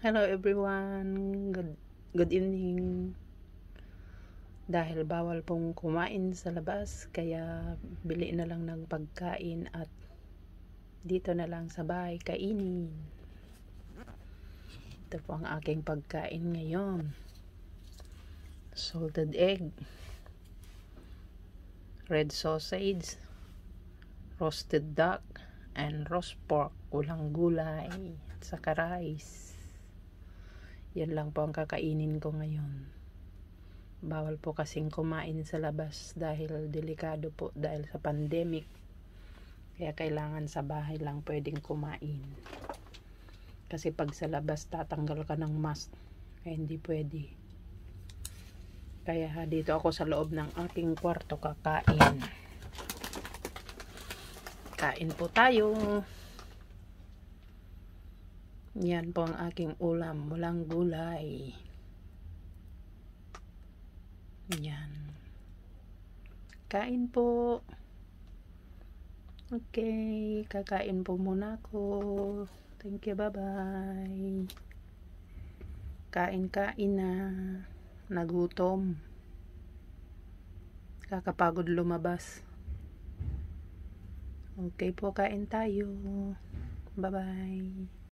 Hello everyone. Good good evening. Dahil bawal pong kumain sa labas, kaya bili na lang ng pagkain at dito na lang sa bahay kainin. Ito po ang aking pagkain ngayon. Salted egg, red sausage, roasted duck, and roast pork. Walang gulay. At saka rice. Yan lang po ang kakainin ko ngayon. Bawal po kasing kumain sa labas dahil delikado po dahil sa pandemic. Kaya kailangan sa bahay lang pwedeng kumain. Kasi pag sa labas tatanggal ka ng mask. Kaya hindi pwede. Kaya dito ako sa loob ng aking kwarto kakain. Kain po tayo. Yan po ang aking ulam. Walang gulay. Yan. Kain po. Okay. Kakain po muna ako. Thank you. Bye-bye. Kain-kain na. Nagutom. Kakapagod lumabas. Okay po, kain tayo. Bye-bye.